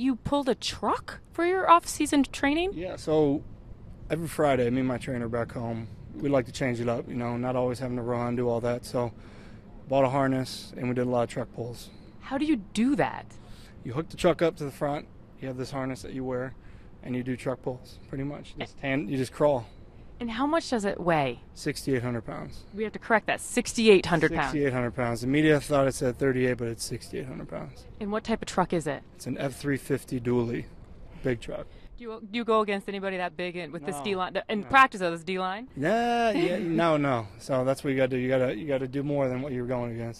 you pulled a truck for your off-season training? Yeah, so every Friday, me and my trainer back home, we like to change it up, you know, not always having to run, do all that. So bought a harness and we did a lot of truck pulls. How do you do that? You hook the truck up to the front, you have this harness that you wear, and you do truck pulls, pretty much. Just hand, you just crawl. And how much does it weigh? 6,800 pounds. We have to correct that. 6,800 pounds. 6,800 pounds. The media thought it said 38, but it's 6,800 pounds. And what type of truck is it? It's an F350 dually, big truck. Do you, do you go against anybody that big in, with this D line? In No. practice, though, this D line? Yeah, yeah, no, no. So that's what you got to do. You got to you got to do more than what you're going against.